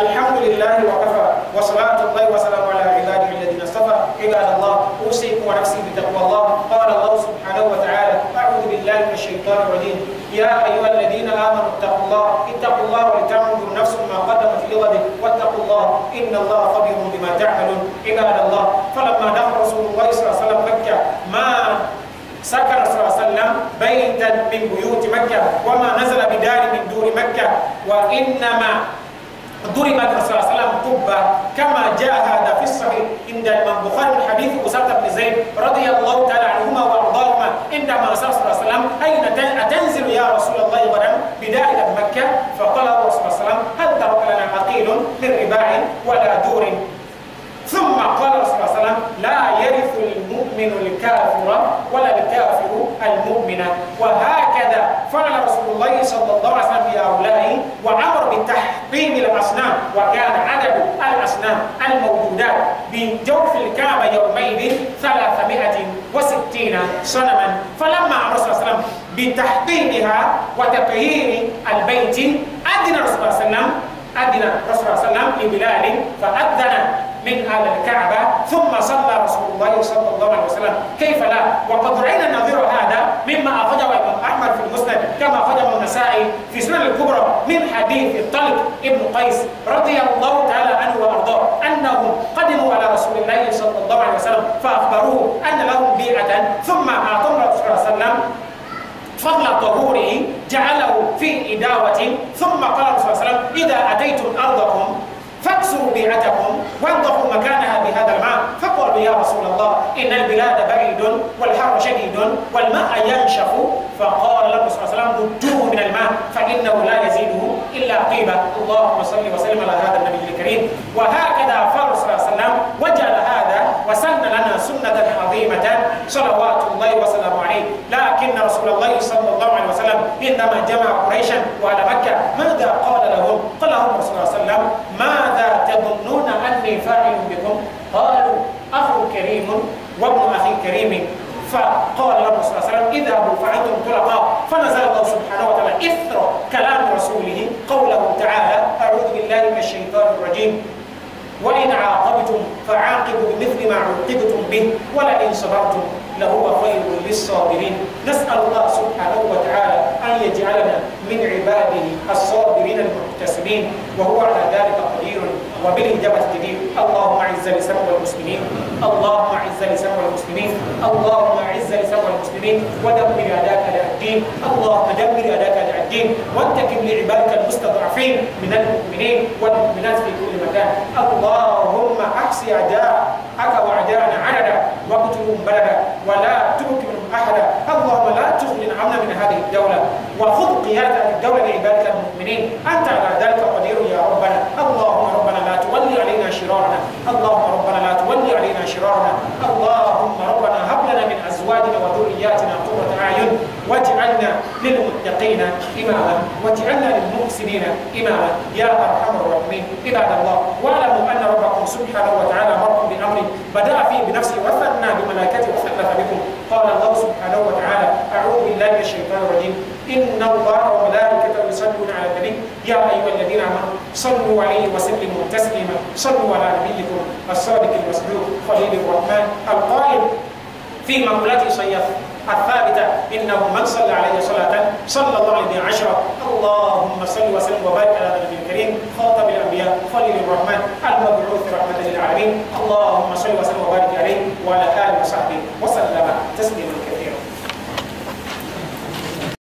الحمد لله وكفى. وصلاة الله وسلام على عباده الذين اصطفى. عباد الله أوصيكم ونفسي بتقوى الله. قال الله سبحانه وتعالى أعوذ بالله من الشيطان الرجيم. يا أيها الذين آمنوا اتقوا الله. اتقوا الله ولتنظر نفس ما قدمت لغد. واتقوا الله. إن الله خبير بما تعملون. عباد الله فلما دخل رسول الله صلى الله عليه وسلم مكة ما سكن صلى الله عليه وسلم بيتا من بيوت مكة وما نزل بدار من دور مكة. وإنما ضرب الرسول صلى الله عليه وسلم قبة كما جاء هذا في الصحيح عند الإمام البخاري حديث أسامة بن زيد رضي الله تعالى عنهما وأرضاهما. عندما سأل صلى الله عليه وسلم أين أتنزل يا رسول الله غدا بداية مكة؟ فقال الرسول صلى الله عليه وسلم هل ترك لنا عقيل من رباع ولا دور؟ ثم قال الرسول صلى الله عليه وسلم لا يرث المؤمن الكافر ولا الكافر المؤمن. وهكذا فعل رسول الله صلى الله عليه وسلم بهؤلاء وامر بتحطيم الأصنام وكان عدد الأصنام الموجودات بجوف الكعبة يومئذ 360 صنما. فلما أمر صلى الله عليه وسلم بتحطيمها وتطهير البيت أذن الرسول صلى الله عليه وسلم أذن الرسول صلى الله عليه وسلم لبلال فأذن من آل الكعبة ثم صلى رسول الله صلى الله عليه وسلم. كيف لا؟ وقد رأينا نظير هذا مما أخرجه الإمام أحمد في المسند كما أخرجه النسائي في سنن الكبرى من حديث الطلق ابن قيس رضي الله تعالى عنه وأرضاه أنهم قدموا على رسول الله صلى الله عليه وسلم فأخبروه أن لهم بيعة ثم أعطوا الرسول صلى الله عليه وسلم فضل طهوره جعله في إداوة ثم قال صلى الله عليه وسلم إذا أتيتم أرضكم فاكسروا بيعتكم وانضفوا مكانها بهذا الماء فقالوا يا رسول الله إن البلاد بعيد والحر شديد والماء ينشف. فقال له صلى الله عليه وسلم ردوه من الماء فإنه لا يزيده إلا طيبة اللهم صل وسلم على هذا النبي الكريم. وهكذا قال صلى الله عليه وسلم وجعل هذا وسن لنا سنة عظيمة صلوات الله وسلامه عليه. لكن رسول الله صلى الله عليه وسلم عندما جمع قريشا وعلى مكة. ماذا قال لهم؟ قال لهم صلى الله عليه وسلم ماذا وابن أخي كريم فقال له صلى الله عليه وسلم اذهبوا فانتم طلقاء فنزل الله سبحانه وتعالى إثر كلام رسوله قوله تعالى أعوذ بالله من الشيطان الرجيم. وإن عاقبتم فعاقبوا بمثل ما عوقبتم به ولئن صبرتم لهو خير للصابرين. نسأل الله سبحانه وتعالى أن يجعلنا من عباده الصابرين المحتسبين وهو على ذلك قدير وبالإجابة جدير اللهم أعز الإسلام والمسلمين اللهم أعز الإسلام والمسلمين اللهم أعز الإسلام والمسلمين ودمر أداك على الدين. اللهم دمر أداك على الدين وانتكم لعبادك المستضعفين من المؤمنين والمؤمنات في كل مكان. اللهم أحصي أعداءك وأعداءنا عددا واقتلهم بلدا ولا تبك منهم أحدا. اللهم لا تخلنا عمنا من هذه الدولة وخذ قيادة الدولة لعبادك المؤمنين. أنت على ذلك قدير يا ربنا. اللهم ربنا لا تولي علينا شرارنا. اللهم ربنا لا تولي علينا شرارنا. اللهم ربنا هب لنا من أزواجنا وذرياتنا قرة أعين. واجعلنا للمتقين إماما. واجعلنا للمحسنين إماما. يا أرحم الراحمين. عباد الله واعلموا أن ربكم سبحانه وتعالى مركم بأمر بدأ فيه بنفسه وثنى بملائكته وثلث بكم. قال الله سبحانه وتعالى أعوذ بالله من الشيطان الرجيم. إن الله وملائكته يصلون على النبي يا أيها الذين آمنوا صلوا عليه وسلموا تسليما. صلوا على نبيكم الصادق المصدوق خليل الرحمن القائل في مقولته صيف الثابتة إنه من صلى عليه صلاة صلى الله عليه عشرة. اللهم صل وسلم وبارك على النبي الكريم خاتم الأنبياء خليل الرحمن المبعوث رحمة للعالمين. اللهم صل وسلم وبارك عليه وعلى آله وصحبه وسلم تسليما